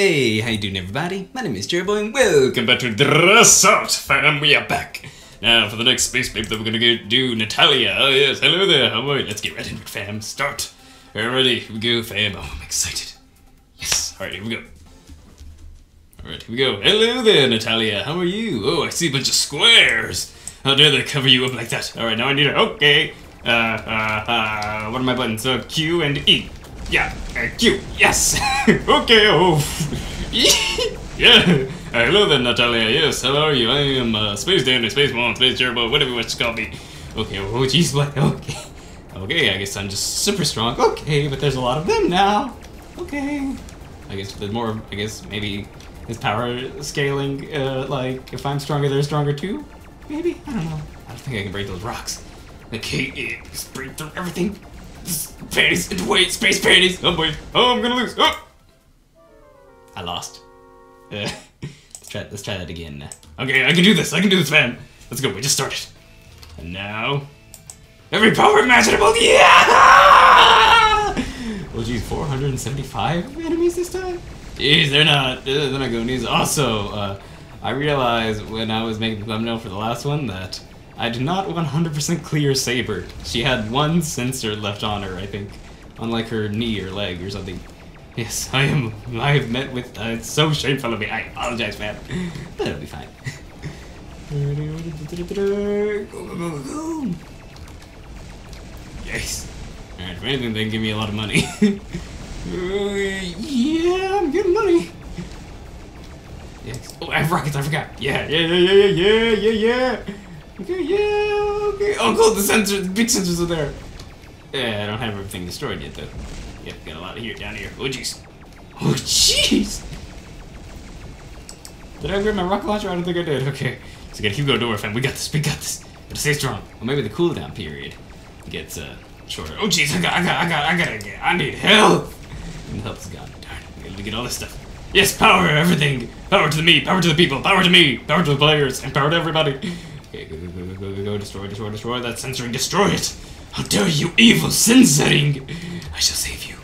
Hey, how you doing everybody? My name is Cherry Boy and welcome back to Dress Out, fam, we are back. Now for the next space babe that we're gonna do Natalia. Oh yes, hello there, how are you? Let's get right into it, fam. Start. Alrighty, here we go, fam. Oh, I'm excited. Yes, alright, here we go. Alright, here we go. Hello there, Natalia, how are you? Oh, I see a bunch of squares. How dare they cover you up like that? Alright, now I need it. Okay. Uh, uh, uh, what are my buttons? Uh, Q and E. Yeah, uh, Q. Yes. okay. Oh. Yeah. Hello there, Natalia. Yes. How are you? I am uh, Space Dandy, Space Mom, Space Turbo, whatever you want to call me. Okay. Oh, jeez. What? Okay. Okay. I guess I'm just super strong. Okay, but there's a lot of them now. Okay. I guess there's more. I guess maybe is power scaling. Uh, like if I'm stronger, they're stronger too. Maybe. I don't know. I don't think I can break those rocks. Okay. Yeah, just break through everything. Panties, wait, space panties. Oh boy. Oh, I'm gonna lose. Oh! I lost. Uh, let's try. Let's try that again. Okay, I can do this. I can do this, man. Let's go. We just started. And now, every power imaginable. Yeah! Oh geez, 475 enemies this time. Jeez, they're not. They're not going easy. Also, uh, I realized when I was making the thumbnail for the last one that I did not 100% clear Saber. She had one sensor left on her, I think. On like her knee or leg or something. Yes, I am. I have met with. Uh, it's so shameful of me. I apologize, man. But it'll be fine. Yes. Alright, if anything, they can give me a lot of money. Uh, yeah, I'm getting money. Yes. Oh, I have rockets, I forgot. Yeah, yeah, yeah, yeah, yeah, yeah, yeah. Okay, yeah, okay. Oh, cool, the sensors, the big sensors are there. Yeah, I don't have everything destroyed yet, though. Got a lot of here, down here. Oh, jeez. Oh, jeez! Did I grab my rocket launcher? I don't think I did. Okay. So we gotta keep going, don't fam. We got this, we got this. Gotta stay strong. Well, maybe the cooldown period gets, uh, shorter. Oh, jeez, I got, I got, I got, I gotta get, I need help! And help is gone. Darn, I gotta get all this stuff. Yes, power, everything! Power to the me, power to the people, power to me, power to the players, and power to everybody. Okay, go, go, go, go, go, go, destroy, destroy, destroy that censoring, destroy it! How dare you, evil censoring! I shall save you.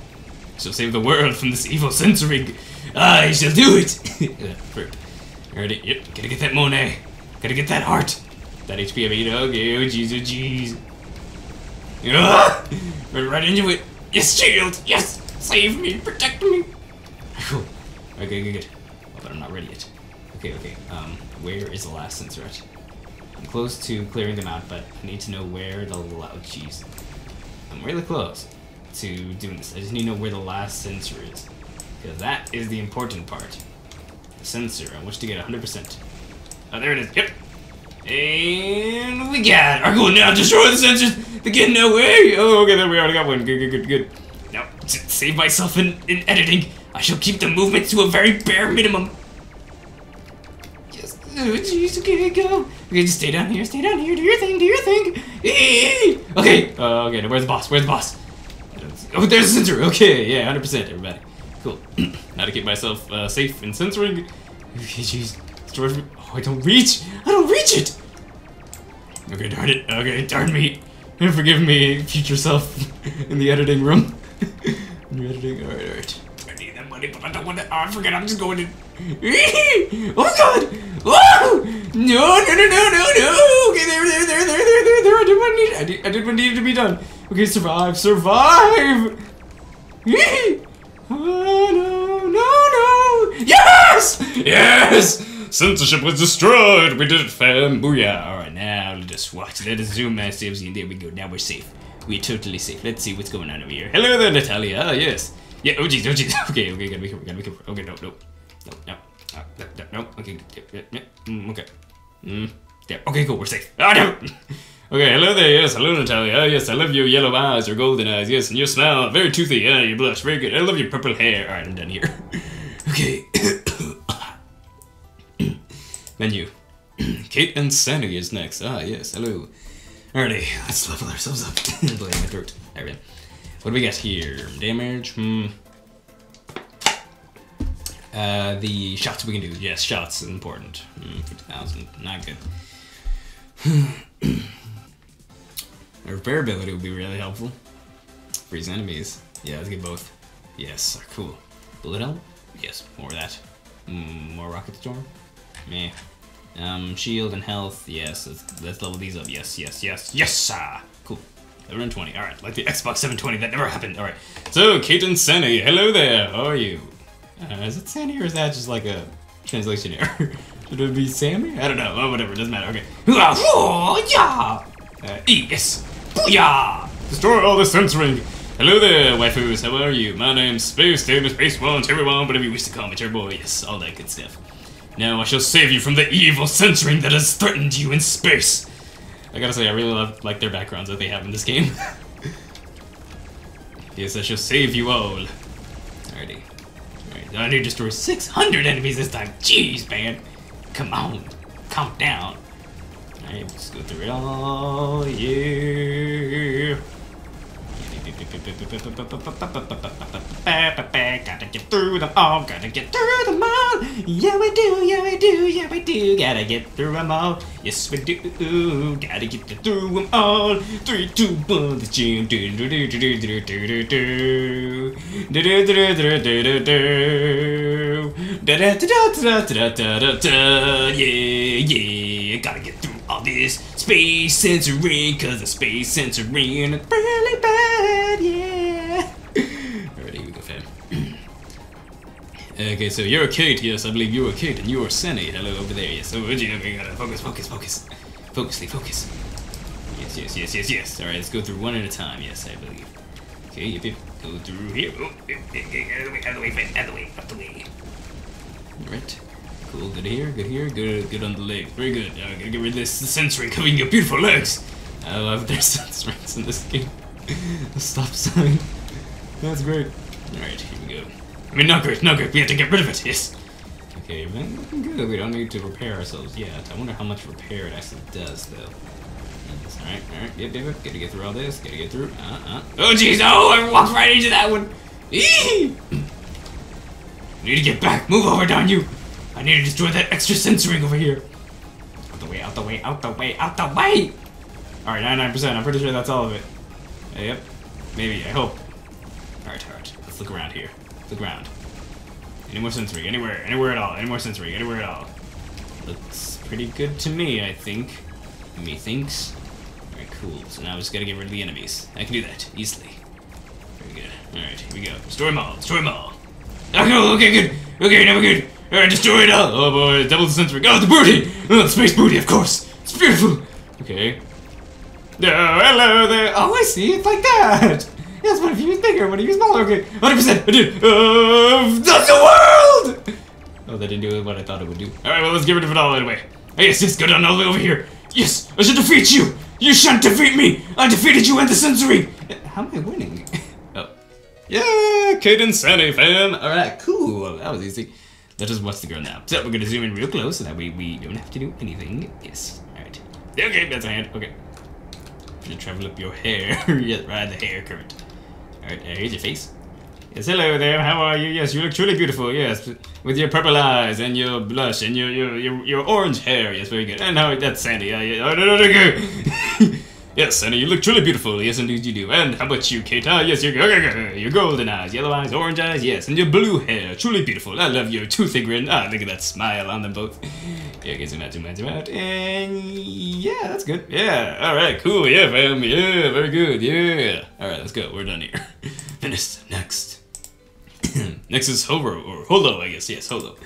I shall save the world from this evil censoring. I shall do it! Already, yep, gotta get that Monet. Gotta get that heart. That HP I mean, oh jeez, oh jeez. Ah! Right, right into it. Yes, shield! Yes! Save me! Protect me! Okay, good, good. Oh, but I'm not ready yet. Okay, okay. Um, where is the last sensor at? I'm close to clearing them out, but I need to know where the oh, jeez. I'm really close to doing this. I just need to know where the last sensor is. Because that is the important part. The sensor on which to get 100%. Oh, there it is. Yep. And we got. Our goal now, destroy the sensors. They're getting away. Oh, okay, there we are. already got one. Good, good, good, good. Now, to save myself in, in editing, I shall keep the movement to a very bare minimum. Yes. Oh, jeez, okay, go. Okay, just stay down here, stay down here, do your thing, do your thing. Eee! Okay, uh, okay, now where's the boss? Where's the boss? Oh, there's the sensor. Okay, yeah, 100%, everybody. Cool. now to keep myself uh, safe in censoring. Jeez. Storage. Oh, I don't reach. I don't reach it. Okay, darn it. Okay, darn me. Forgive me, future self, in the editing room. when you're editing, alright, alright. I need that money, but I don't want to. Oh, I forget, I'm just going to. oh god! Oh! No, no, no, no, no, no! Okay, there, there, there, there, there, there, there. I did what needed. I did, I did what needed to be done. Okay, survive, survive! oh! Yes! Yes! Censorship was destroyed! We did it, fam! Booyah! Alright, now us watch. Let us zoom massive. And there we go. Now we're safe. We're totally safe. Let's see what's going on over here. Hello there, Natalia. Ah, yes. Yeah, oh jeez, oh jeez. Okay, okay, gotta be careful, gotta be careful. Okay, no, no. No, no. Ah, no, no. Okay, yep, yep, yep. Mm, okay. Mm, there. Okay, cool, we're safe. Ah, no! Okay, hello there, yes, hello Natalia. Yes, I love your yellow eyes, your golden eyes, yes, and your smile, very toothy, yeah, you blush, very good. I love your purple hair. Alright, I'm done here. okay. Menu. Kate and Sandy is next. Ah, yes, hello. Alrighty, let's level ourselves up. Blame my throat. There we go. What do we got here? Damage? Hmm. Uh, the shots we can do. Yes, shots important. Hmm, 50,000. Not good. Repairability would be really helpful. Freeze enemies. Yeah, let's get both. Yes, cool. Bullet hell? Yes, more of that. Mm, more Rocket Storm? Meh. Um, shield and health, yes, let's, let's level these up. Yes, yes, yes, yes, sir! Cool. 720, alright, like the Xbox 720, that never happened. Alright, so, Keaton Sani, hello there, how are you? Uh, is it Sani or is that just like a translation error? Should it be Sammy? I don't know, oh, whatever, doesn't matter, okay. Yeah! Uh, yes! Booyah! Destroy all the censoring! Hello there, waifus, how are you? My name's Space Taylor, Space One, Terry One, whatever you wish to call me, Cherry Boy, yes, all that good stuff. Now I shall save you from the evil censoring that has threatened you in space. I gotta say, I really love like their backgrounds that they have in this game. yes, I shall save you all. Alrighty. Alright, I need to destroy 600 enemies this time. Jeez, man. Come on. Calm down. Alright, let's go through it all. Yeah. Gotta get through them all, gotta get through them all. Yeah, we do, yeah, we do, yeah, we do. Gotta get through them all. Yes, we do. Gotta get through them all. Three, two, one, the da. Yeah, yeah. Gotta get through all this space censoring, cause the space censoring is okay, so you're Kate, yes, I believe you're Kate, and you're Sunny. Hello over there, yes. So, okay, gotta focus, focus, focus. Focusly, focus. Yes, yes, yes, yes, yes. Alright, let's go through one at a time, yes, I believe. Okay, yep, yep. Go through here. Oh, out of the way, out of the way, out of the way, out the way. Alright. Cool, good here, good here, good good on the legs. Very good. Uh, gotta get rid of this censoring covering your beautiful legs. I love their censoring in this game. stop sign. That's great. Alright, here we go. I mean, not great, not great. We have to get rid of it, yes. Okay, looking good. We don't need to repair ourselves yet. I wonder how much repair it actually does, though. Alright, alright, yep, yep, yep. Gotta get through all this, gotta get through. Uh, uh. Oh, jeez, oh, I walked right into that one. Eee! Need to get back. Move over, don't you? I need to destroy that extra censoring over here. Out the way, out the way, out the way, out the way! Alright, 99%. I'm pretty sure that's all of it. Yep. Maybe, I hope. Alright, alright. Let's look around here. Look ground. Any more sensory? Anywhere, anywhere at all. Any more sensory? Anywhere at all. Looks pretty good to me, I think. Methinks. Alright, cool. So now I just gotta get rid of the enemies. I can do that, easily. Very good. Alright, here we go. Destroy them all. Destroy them all. Oh, no, okay, good. Okay, now we're good. Alright, destroy it all. Oh boy, double the sensory. Oh, the booty! Oh, the space booty, of course. It's beautiful. Okay. Oh, hello there. Oh, I see. It's like that. Yes, what if you was bigger? What if you was smaller? Okay, 100%. I did. Uh, that's the world! Oh, that didn't do what I thought it would do. Alright, well, let's get rid of it all anyway. Oh, yes, yes, go down all the way over here. Yes, I should defeat you. You shan't defeat me. I defeated you and the sensory. How am I winning? oh. Yeah, Caden Sandy fan. Alright, cool. That was easy. Let us watch the girl now. So we're gonna zoom in real close so that way we don't have to do anything. Yes. Alright. Okay, that's a hand. Okay. Gonna travel up your hair. yeah, right, the hair current. Alright, here's your face. Yes, hello there. How are you? Yes, you look truly beautiful. Yes, with your purple eyes and your blush and your your your, your orange hair. Yes, very good. And now that's Sandy. Uh, yeah, oh, no, no, no, no. yes, Sandy, you look truly beautiful. Yes, indeed you do. And how about you? Ah, yes, your okay, your golden eyes, yellow eyes, orange eyes. Yes, and your blue hair. Truly beautiful. I love your toothy grin. Ah, look at that smile on them both. Yeah, okay, zoom out, zoom out, zoom out. And yeah, that's good. Yeah. All right. Cool. Yeah, fam. Yeah. Very good. Yeah. All right. Let's go. We're done here. Finished. Next. Next is Holo, or Holo, I guess. Yes, Holo.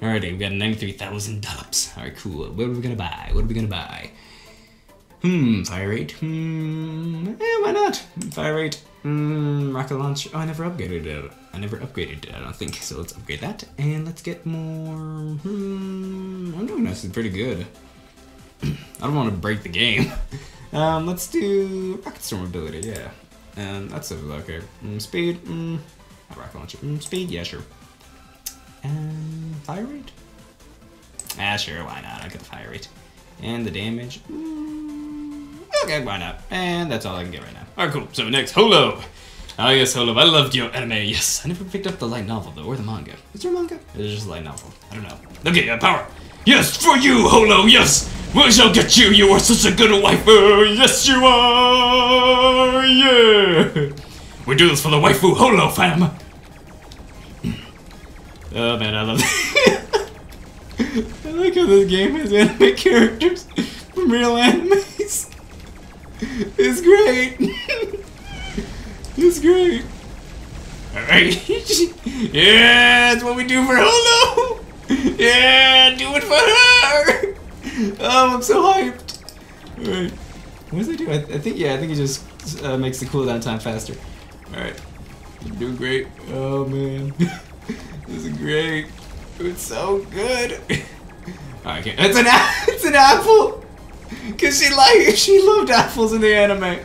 Alrighty, we got 93,000 dollars. Alright, cool. What are we gonna buy? What are we gonna buy? Hmm, fire rate. Hmm, eh, why not? Fire rate. Hmm, rocket launch. Oh, I never upgraded it. I never upgraded it, I don't think. So let's upgrade that. And let's get more. Hmm, I'm doing this pretty good. I don't want to break the game. um, let's do rocket storm ability, yeah. And that's okay. Mm, speed. Mm, rocket launcher. Mm, speed, yeah, sure. And fire rate? Ah, sure, why not? I'll get the fire rate. And the damage. Mm, okay, why not? And that's all I can get right now. Alright, cool. So next, Holo. Ah, yes, Holo. I loved your anime. Yes, I never picked up the light novel though, or the manga. Is there a manga? It's just a light novel. I don't know. Okay, uh, power. Yes, for you, Holo. Yes, we shall get you. You are such a good waifu. Yes, you are. Yeah. We do this for the waifu Holo fam. Oh man, I love. I like how this game has anime characters from real animes. It's great. it's great. Alright. yeah, that's what we do for Holo. Yeah, do it for her. Oh, I'm so hyped. Alright. What does he do? I, I think, yeah, I think it just uh, makes the cooldown time faster. Alright. Doing great. Oh, man. this is great. It's so good. Alright, okay. It's an, it's an apple! Cause she like she loved apples in the anime.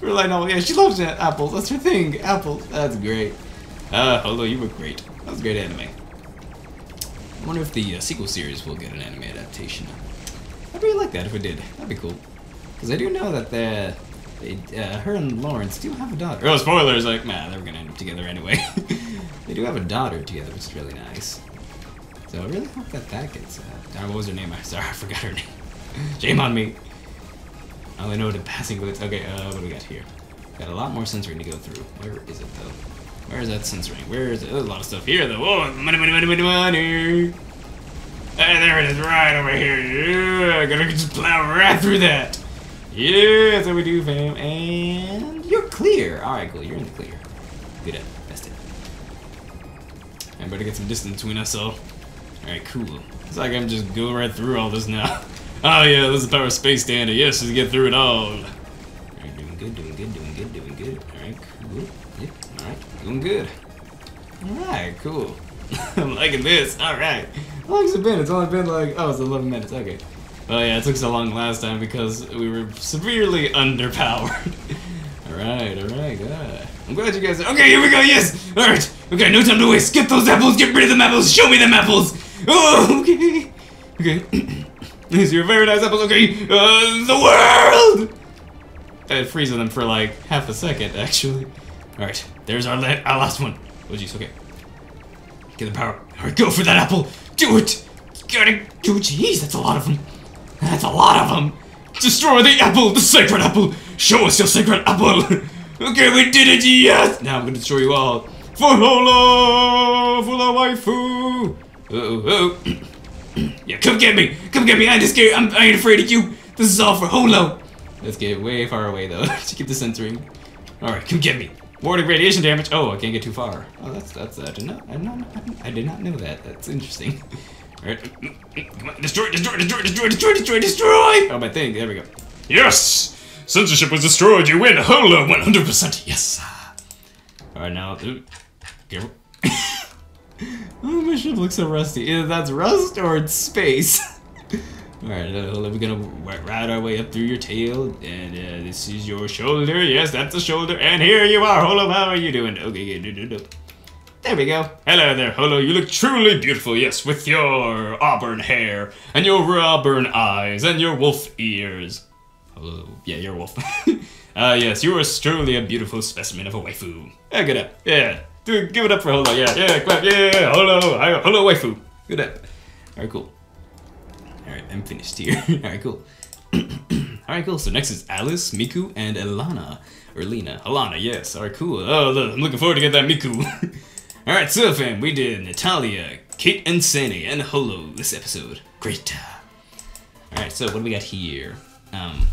We're like, no, yeah, she loves apples. That's her thing. Apples. That's great. Uh, hello, you were great. That was a great anime. I wonder if the uh, sequel series will get an anime adaptation. I'd really like that if it did. That'd be cool. Because I do know that the, they, uh, her and Lawrence do have a daughter. Oh, spoilers! Like, man, they were gonna end up together anyway. they do have a daughter together, which is really nice. So I really hope that that gets. Uh, what was her name? I'm sorry, I forgot her name. Shame on me. I only know the passing glitch. Okay, uh, what do we got here? Got a lot more censoring to go through. Where is it though? Where is that censoring? Where is it? There's a lot of stuff here though. Oh, money, money, money, money, money. Hey, there it is, right over here. Yeah, gotta just plow right through that. Yeah, that's what we do, fam. And you're clear. All right, cool. You're in the clear. Good up. Best it. I better get some distance between us all. All right, cool. It's like I'm just going right through all this now. Oh yeah, this is the power of space standard. Yes, to get through it all. Alright, doing good, doing good, doing good, doing good. Alright, cool. Yep, alright, doing good. Alright, cool. I'm liking this. Alright. How long's it been? It's only been like, oh, it's 11 minutes. Okay. Oh yeah, it took so long last time because we were severely underpowered. alright, alright, good. I'm glad you guys are- Okay, here we go, yes! Alright, okay, no time to waste. Get those apples, get rid of them apples, show me them apples! Oh, okay. Okay. These are very nice apples. Okay, uh, the world. It freezes them for like half a second, actually. All right, there's our, our last one. Oh jeez, okay. Get the power. All right, go for that apple. Do it. Got it. Oh jeez, that's a lot of them. That's a lot of them. Destroy the apple, the sacred apple. Show us your sacred apple. okay, we did it. Yes. Now I'm gonna destroy you all. For Holo, for the waifu. Uh oh. yeah, come get me! Come get me! I ain't scared. I'm, I ain't afraid of you. This is all for Holo. Let's get way far away though to keep the censoring. All right, come get me. Warning radiation damage. Oh, I can't get too far. Oh, that's that's I did not I did not I did not know that. That's interesting. All right, come on, destroy, destroy, destroy, destroy, destroy, destroy, destroy. Oh, my thing. There we go. Yes, censorship was destroyed. You win. Holo, 100%. Yes. All right, now, careful. Oh, my ship looks so rusty. Either that's rust or it's space. Alright, uh, we're gonna ride our way up through your tail, and uh, this is your shoulder. Yes, that's the shoulder, and here you are, Holo. How are you doing? Okay, good. There we go. Hello there, Holo. You look truly beautiful, yes, with your auburn hair, and your auburn eyes, and your wolf ears. Hello. Yeah, you're a wolf. uh, yes, you are truly a beautiful specimen of a waifu. Yeah, good up. Yeah. Dude, give it up for Holo. Yeah, yeah, clap. Yeah, Holo. Holo waifu. Good up. Alright, cool. Alright, I'm finished here. Alright, cool. Alright, cool. So next is Alice, Miku, and Elana. Or Lena. Alana, yes. Alright, cool. Oh, look, I'm looking forward to get that Miku. Alright, so fam, we did Natalia, Kate and Sandy, and Holo this episode. Great. Alright, so what do we got here? Um,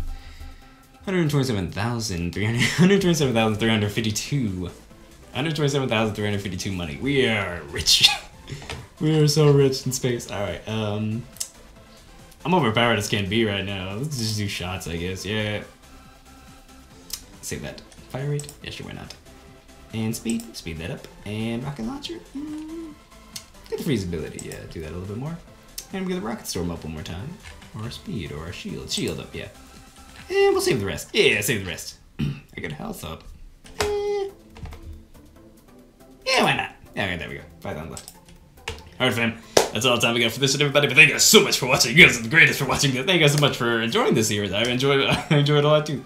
127,300, 127,352. 127,352 money. We are rich. we are so rich in space. Alright, um... I'm overpowered as can be right now. Let's just do shots, I guess. Yeah. Save that. Fire rate? Yeah, sure, why not? And speed. Speed that up. And rocket launcher. Mm, good freezability. Yeah, do that a little bit more. And we get the rocket storm up one more time. Or our speed, or our shield. Shield up, yeah. And we'll save the rest. Yeah, save the rest. I got health up. Yeah, why not? Yeah, okay, there we go. Five down left. Alright, fam. That's all the time we got for this and everybody, but thank you guys so much for watching. You guys are the greatest for watching this. Thank you guys so much for enjoying this series. I enjoyed I enjoyed it a lot too.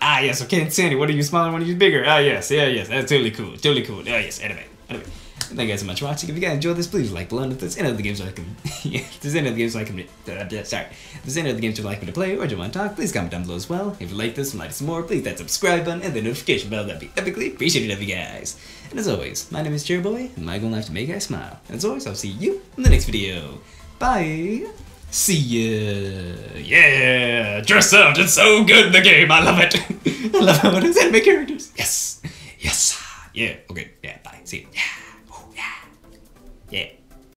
Ah, yes, okay, Sandy, what are you smaller, what are you bigger? Ah, yes, yeah, yes, that's totally cool, totally cool. Ah, yes, anyway, anyway. Thank you guys so much for watching. If you guys enjoyed this, please like below. And if there's any other games I can, if there's any other games I can, uh, sorry, if there's any other games you'd like me to play or do you want to talk, please comment down below as well. If you like this and like some more, please that subscribe button and the notification bell. That'd be epically appreciated of you guys. And as always, my name is Cherry Boy, and my goal in life to make you guys smile. And as always, I'll see you in the next video. Bye. See ya. Yeah. Dress up. It's so good in the game. I love it. I love how it is anime characters. Yes. Yes. Yeah. Okay. Yeah. Bye. See. Yeah. Yeah. Yeah.